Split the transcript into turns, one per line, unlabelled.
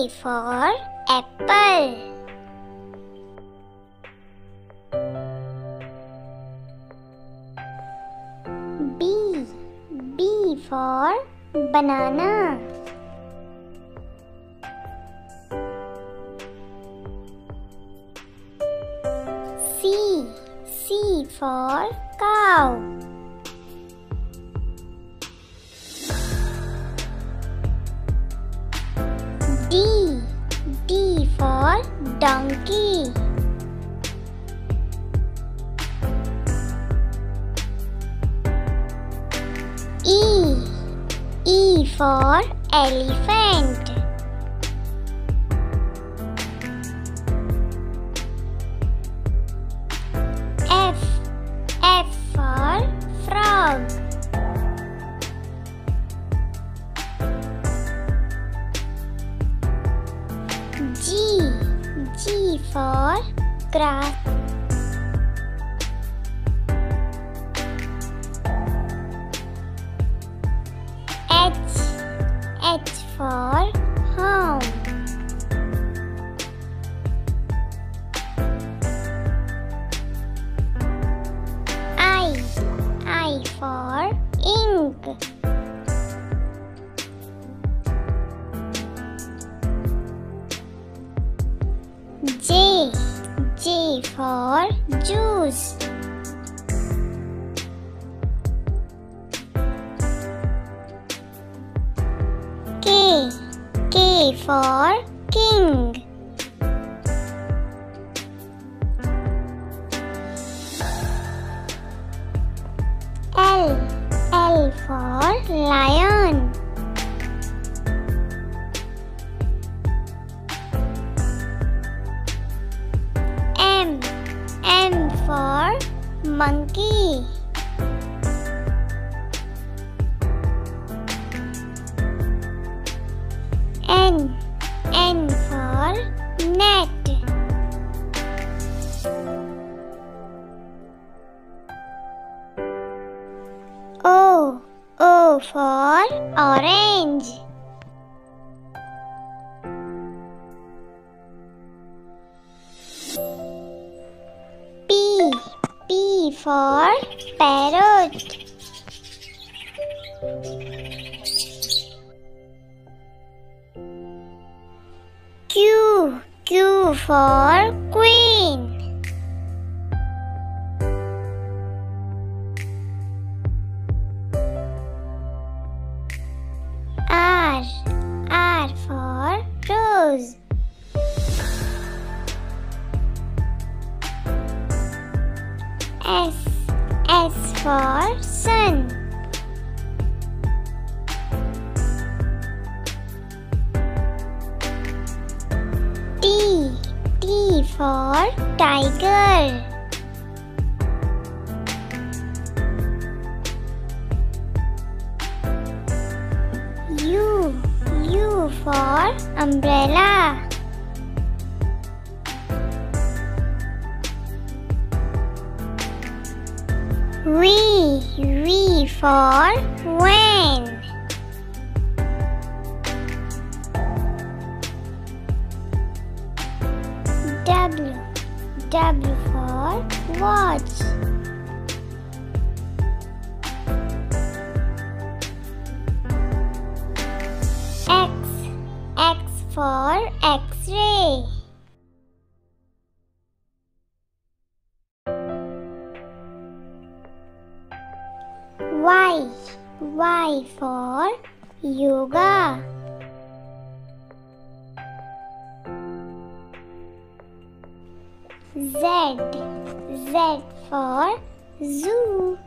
A for apple. B. B for banana. C. C for cow. Donkey. E. E for elephant. For grass. H. H for home. I. I for ink. J. J for juice. K. K for king. L. L for lion. For monkey. N. N for net. O. O for orange. P for parrot. Q. Q for queen. R. R for rose. S. S for sun. T. T for tiger. U. U for umbrella. V. V for van. W. W for watch. X. X for X-ray. Y. Y for yoga. Z. Z for zoo.